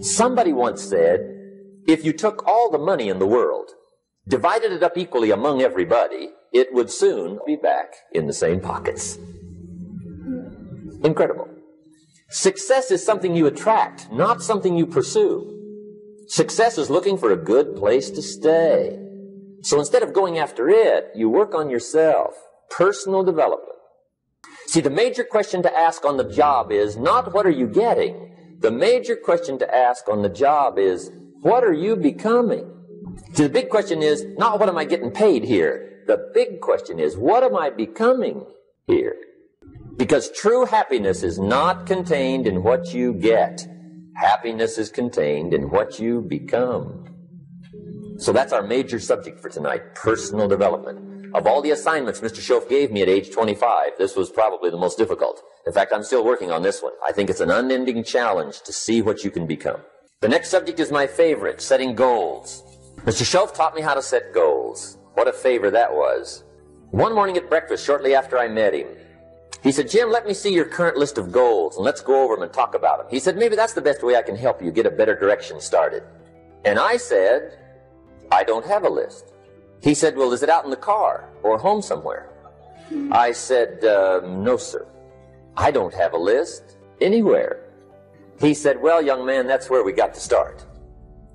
Somebody once said, if you took all the money in the world, divided it up equally among everybody, it would soon be back in the same pockets. Incredible. Success is something you attract, not something you pursue. Success is looking for a good place to stay. So instead of going after it, you work on yourself. Personal development. See, the major question to ask on the job is not what are you getting? The major question to ask on the job is what are you becoming? See, the big question is not what am I getting paid here? The big question is what am I becoming here? Because true happiness is not contained in what you get. Happiness is contained in what you become. So that's our major subject for tonight, personal development. Of all the assignments Mr. Shoaff gave me at age 25, this was probably the most difficult. In fact, I'm still working on this one. I think it's an unending challenge to see what you can become. The next subject is my favorite, setting goals. Mr. Shoaff taught me how to set goals. What a favor that was. One morning at breakfast, shortly after I met him, he said, Jim, let me see your current list of goals and let's go over them and talk about them. He said, maybe that's the best way I can help you get a better direction started. And I said, I don't have a list. He said, Well, is it out in the car or home somewhere? I said, uh, No, sir. I don't have a list anywhere. He said, Well, young man, that's where we got to start.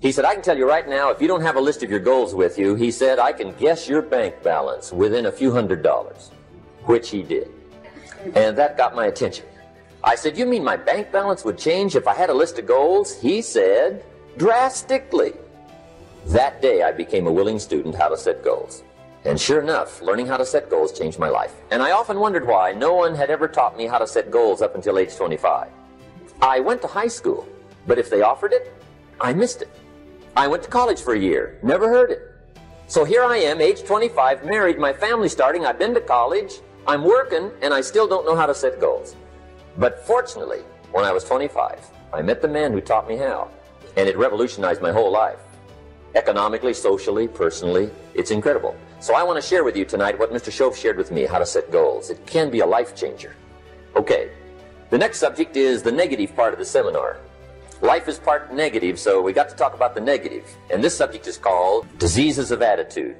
He said, I can tell you right now, if you don't have a list of your goals with you, he said, I can guess your bank balance within a few hundred dollars, which he did. And that got my attention. I said, You mean my bank balance would change if I had a list of goals? He said, Drastically. That day, I became a willing student how to set goals. And sure enough, learning how to set goals changed my life. And I often wondered why no one had ever taught me how to set goals up until age 25. I went to high school, but if they offered it, I missed it. I went to college for a year, never heard it. So here I am, age 25, married, my family starting, I've been to college, I'm working, and I still don't know how to set goals. But fortunately, when I was 25, I met the man who taught me how, and it revolutionized my whole life economically, socially, personally. It's incredible. So I want to share with you tonight what Mr. Shoaff shared with me, how to set goals. It can be a life changer. Okay, the next subject is the negative part of the seminar. Life is part negative, so we got to talk about the negative. And this subject is called diseases of attitude.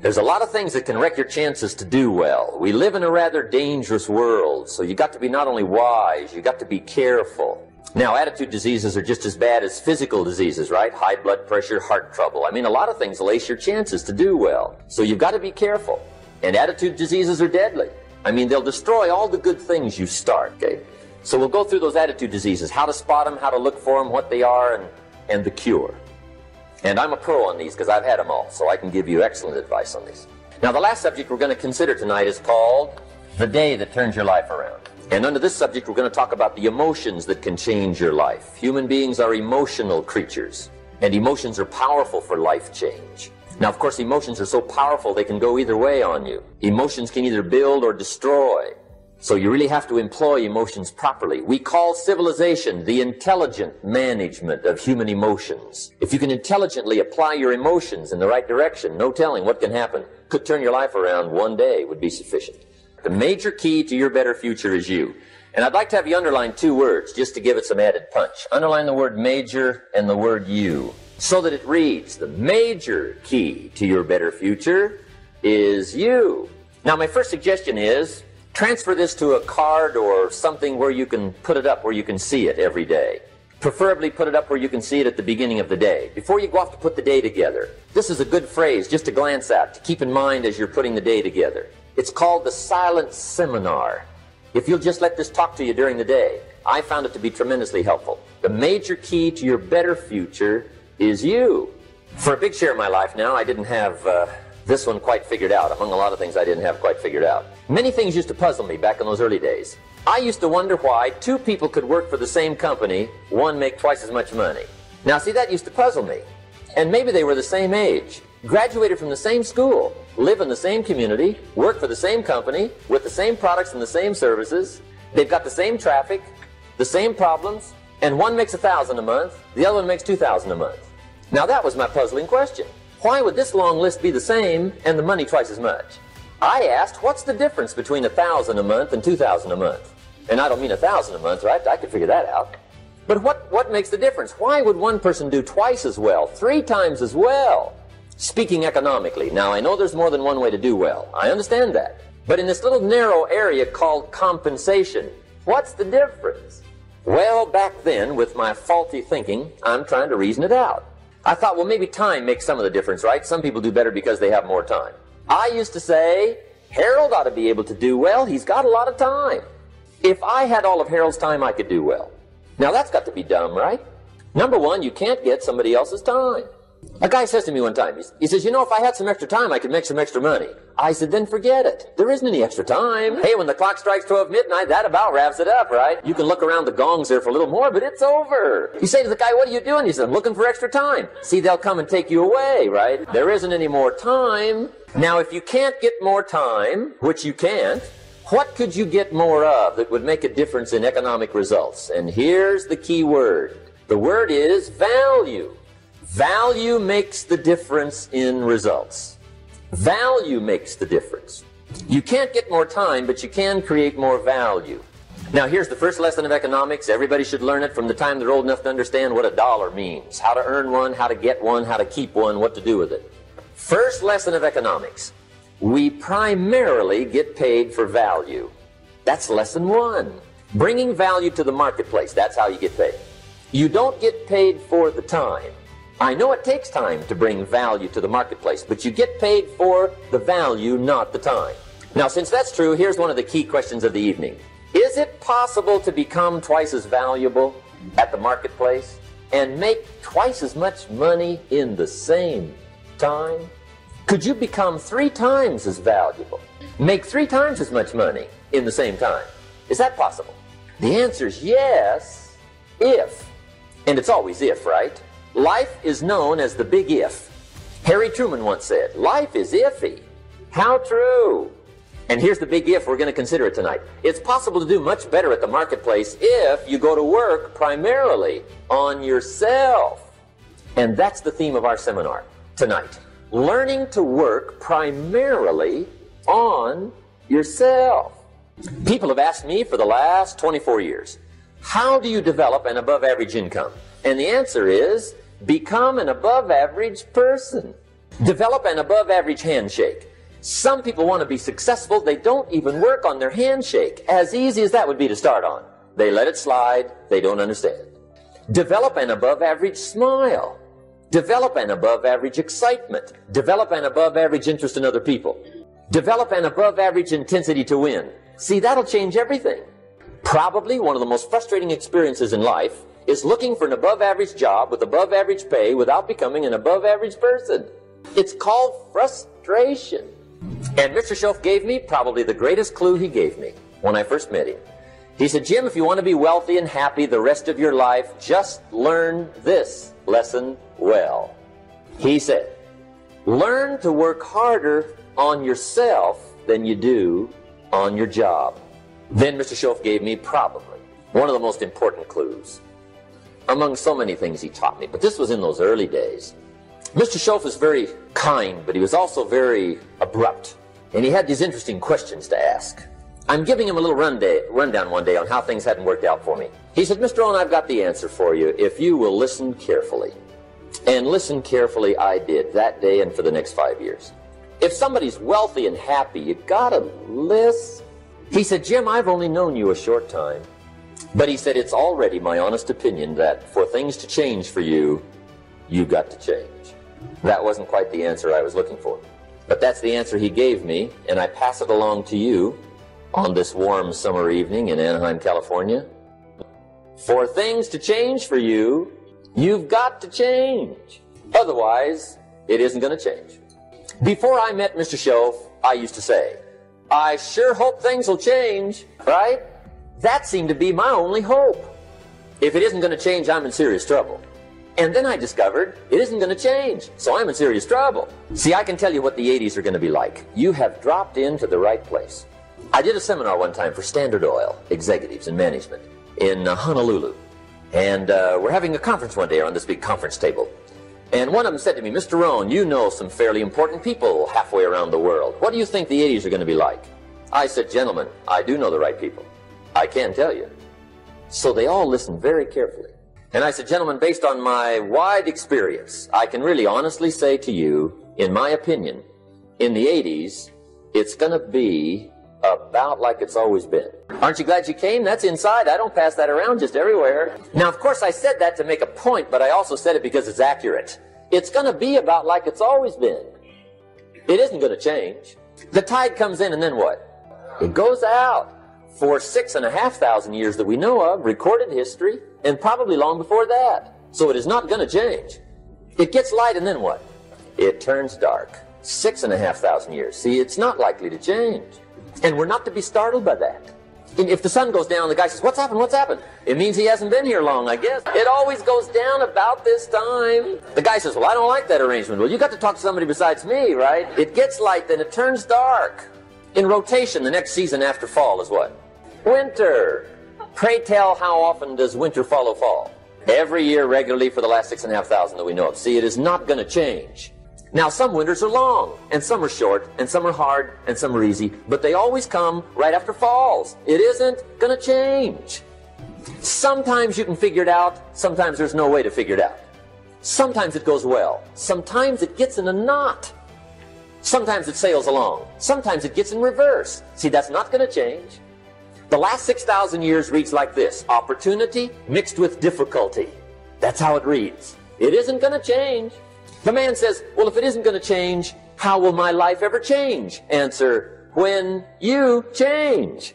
There's a lot of things that can wreck your chances to do well. We live in a rather dangerous world, so you got to be not only wise, you got to be careful. Now, attitude diseases are just as bad as physical diseases, right? High blood pressure, heart trouble. I mean, a lot of things lace your chances to do well. So you've got to be careful. And attitude diseases are deadly. I mean, they'll destroy all the good things you start, okay? So we'll go through those attitude diseases, how to spot them, how to look for them, what they are, and, and the cure. And I'm a pro on these because I've had them all, so I can give you excellent advice on these. Now, the last subject we're going to consider tonight is called The Day That Turns Your Life Around. And under this subject, we're going to talk about the emotions that can change your life. Human beings are emotional creatures, and emotions are powerful for life change. Now, of course, emotions are so powerful they can go either way on you. Emotions can either build or destroy. So you really have to employ emotions properly. We call civilization the intelligent management of human emotions. If you can intelligently apply your emotions in the right direction, no telling what can happen. Could turn your life around one day would be sufficient. The major key to your better future is you. And I'd like to have you underline two words just to give it some added punch. Underline the word major and the word you so that it reads, the major key to your better future is you. Now, my first suggestion is transfer this to a card or something where you can put it up where you can see it every day. Preferably put it up where you can see it at the beginning of the day, before you go off to put the day together. This is a good phrase just to glance at, to keep in mind as you're putting the day together. It's called the Silent Seminar. If you'll just let this talk to you during the day, I found it to be tremendously helpful. The major key to your better future is you. For a big share of my life now, I didn't have uh, this one quite figured out, among a lot of things I didn't have quite figured out. Many things used to puzzle me back in those early days. I used to wonder why two people could work for the same company, one make twice as much money. Now, see, that used to puzzle me. And maybe they were the same age, graduated from the same school, live in the same community, work for the same company, with the same products and the same services. They've got the same traffic, the same problems, and one makes a thousand a month, the other one makes two thousand a month. Now that was my puzzling question. Why would this long list be the same and the money twice as much? I asked, what's the difference between a thousand a month and two thousand a month? And I don't mean a thousand a month, right? I could figure that out. But what, what makes the difference? Why would one person do twice as well, three times as well? Speaking economically, now I know there's more than one way to do well. I understand that. But in this little narrow area called compensation, what's the difference? Well, back then, with my faulty thinking, I'm trying to reason it out. I thought, well, maybe time makes some of the difference, right? Some people do better because they have more time. I used to say, Harold ought to be able to do well. He's got a lot of time. If I had all of Harold's time, I could do well. Now that's got to be dumb, right? Number one, you can't get somebody else's time. A guy says to me one time, he says, you know, if I had some extra time, I could make some extra money. I said, then forget it. There isn't any extra time. Hey, when the clock strikes 12 midnight, that about wraps it up, right? You can look around the gongs there for a little more, but it's over. You say to the guy, what are you doing? He says, I'm looking for extra time. See, they'll come and take you away, right? There isn't any more time. Now, if you can't get more time, which you can't, what could you get more of that would make a difference in economic results? And here's the key word. The word is value. Value makes the difference in results. Value makes the difference. You can't get more time, but you can create more value. Now, here's the first lesson of economics. Everybody should learn it from the time they're old enough to understand what a dollar means, how to earn one, how to get one, how to keep one, what to do with it. First lesson of economics we primarily get paid for value. That's lesson one. Bringing value to the marketplace, that's how you get paid. You don't get paid for the time. I know it takes time to bring value to the marketplace, but you get paid for the value, not the time. Now, since that's true, here's one of the key questions of the evening. Is it possible to become twice as valuable at the marketplace and make twice as much money in the same time? Could you become three times as valuable, make three times as much money in the same time? Is that possible? The answer is yes, if. And it's always if, right? Life is known as the big if. Harry Truman once said, Life is iffy. How true. And here's the big if we're going to consider it tonight. It's possible to do much better at the marketplace if you go to work primarily on yourself. And that's the theme of our seminar tonight learning to work primarily on yourself. People have asked me for the last 24 years, how do you develop an above average income? And the answer is, become an above average person. Develop an above average handshake. Some people want to be successful, they don't even work on their handshake. As easy as that would be to start on. They let it slide, they don't understand. Develop an above average smile. Develop an above average excitement. Develop an above average interest in other people. Develop an above average intensity to win. See, that'll change everything. Probably one of the most frustrating experiences in life is looking for an above average job with above average pay without becoming an above average person. It's called frustration. And Mr. Shoaff gave me probably the greatest clue he gave me when I first met him. He said, Jim, if you want to be wealthy and happy the rest of your life, just learn this lesson well. He said, learn to work harder on yourself than you do on your job. Then Mr. Shoaff gave me probably one of the most important clues among so many things he taught me, but this was in those early days. Mr. Shoaff was very kind, but he was also very abrupt, and he had these interesting questions to ask. I'm giving him a little rundown one day on how things hadn't worked out for me. He said, Mr. Rohn, I've got the answer for you if you will listen carefully. And listen carefully, I did that day and for the next five years. If somebody's wealthy and happy, you gotta listen. He said, Jim, I've only known you a short time. But he said, it's already my honest opinion that for things to change for you, you've got to change. That wasn't quite the answer I was looking for. But that's the answer he gave me, and I pass it along to you on this warm summer evening in Anaheim, California. For things to change for you, you've got to change. Otherwise, it isn't going to change. Before I met Mr. Shoaff, I used to say, I sure hope things will change, right? That seemed to be my only hope. If it isn't going to change, I'm in serious trouble. And then I discovered it isn't going to change, so I'm in serious trouble. See, I can tell you what the 80s are going to be like. You have dropped into the right place. I did a seminar one time for Standard Oil executives and management in uh, Honolulu. And uh, we're having a conference one day on this big conference table. And one of them said to me, Mr. Rohn, you know some fairly important people halfway around the world. What do you think the 80s are going to be like? I said, gentlemen, I do know the right people. I can tell you. So they all listened very carefully. And I said, gentlemen, based on my wide experience, I can really honestly say to you, in my opinion, in the 80s, it's going to be about like it's always been. Aren't you glad you came? That's inside. I don't pass that around just everywhere. Now, of course, I said that to make a point, but I also said it because it's accurate. It's going to be about like it's always been. It isn't going to change. The tide comes in and then what? It goes out for six and a half thousand years that we know of, recorded history, and probably long before that. So it is not going to change. It gets light and then what? It turns dark. Six and a half thousand years. See, it's not likely to change. And we're not to be startled by that. And if the sun goes down, the guy says, What's happened? What's happened? It means he hasn't been here long, I guess. It always goes down about this time. The guy says, Well, I don't like that arrangement. Well, you got to talk to somebody besides me, right? It gets light, then it turns dark. In rotation, the next season after fall is what? Winter. Pray tell, how often does winter follow fall? Every year regularly for the last six and a half thousand that we know of. See, it is not going to change. Now, some winters are long, and some are short, and some are hard, and some are easy, but they always come right after falls. It isn't going to change. Sometimes you can figure it out, sometimes there's no way to figure it out. Sometimes it goes well, sometimes it gets in a knot. Sometimes it sails along, sometimes it gets in reverse. See, that's not going to change. The last 6,000 years reads like this opportunity mixed with difficulty. That's how it reads. It isn't going to change. The man says, Well, if it isn't going to change, how will my life ever change? Answer, When you change.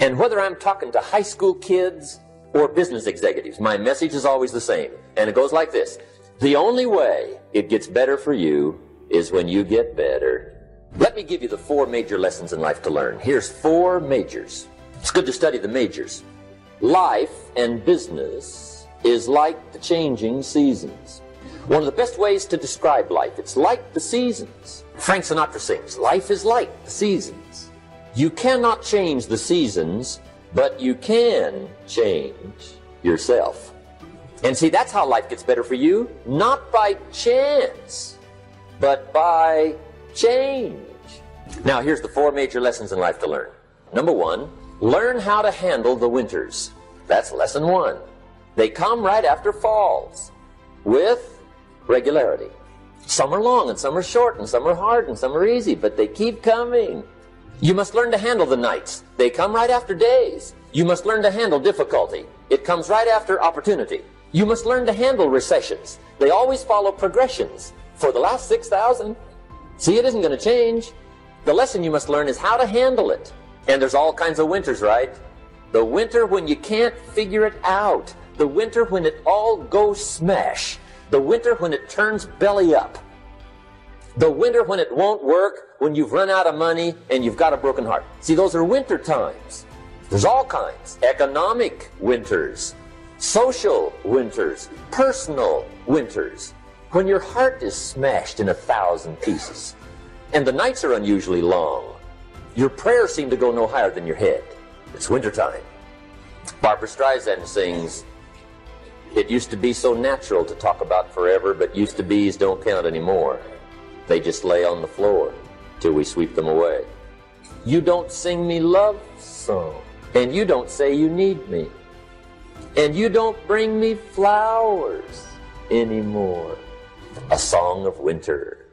And whether I'm talking to high school kids or business executives, my message is always the same. And it goes like this The only way it gets better for you is when you get better. Let me give you the four major lessons in life to learn. Here's four majors. It's good to study the majors. Life and business is like the changing seasons. One of the best ways to describe life, it's like the seasons. Frank Sinatra sings, life is like the seasons. You cannot change the seasons, but you can change yourself. And see, that's how life gets better for you, not by chance, but by change. Now, here's the four major lessons in life to learn. Number one, learn how to handle the winters. That's lesson one. They come right after falls with regularity. Some are long and some are short and some are hard and some are easy, but they keep coming. You must learn to handle the nights. They come right after days. You must learn to handle difficulty. It comes right after opportunity. You must learn to handle recessions. They always follow progressions. For the last 6,000, see, it isn't going to change. The lesson you must learn is how to handle it. And there's all kinds of winters, right? The winter when you can't figure it out. The winter when it all goes smash. The winter when it turns belly up. The winter when it won't work, when you've run out of money and you've got a broken heart. See, those are winter times. There's all kinds. Economic winters, social winters, personal winters. When your heart is smashed in a thousand pieces and the nights are unusually long, your prayers seem to go no higher than your head. It's wintertime. Barbra Streisand sings, it used to be so natural to talk about forever, but used to be's don't count anymore. They just lay on the floor till we sweep them away. You don't sing me love song, and you don't say you need me, and you don't bring me flowers anymore. A song of winter.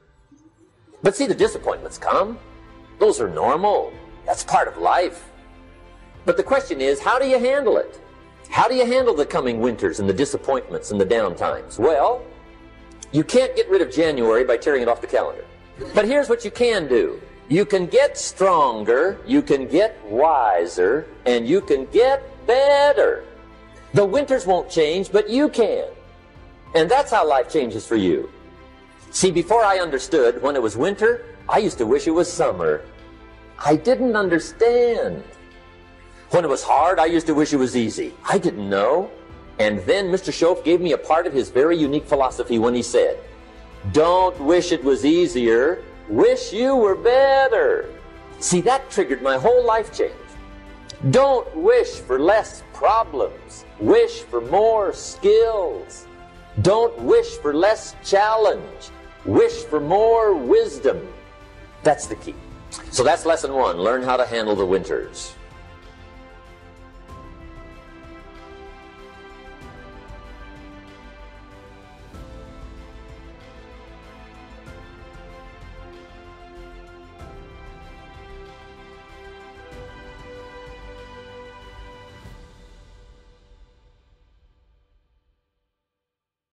But see, the disappointments come. Those are normal. That's part of life. But the question is, how do you handle it? How do you handle the coming winters and the disappointments and the downtimes? Well, you can't get rid of January by tearing it off the calendar. But here's what you can do. You can get stronger, you can get wiser, and you can get better. The winters won't change, but you can. And that's how life changes for you. See, before I understood when it was winter, I used to wish it was summer. I didn't understand. When it was hard, I used to wish it was easy. I didn't know. And then Mr. Shoaff gave me a part of his very unique philosophy when he said, Don't wish it was easier, wish you were better. See, that triggered my whole life change. Don't wish for less problems, wish for more skills. Don't wish for less challenge, wish for more wisdom. That's the key. So that's lesson one learn how to handle the winters.